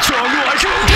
control like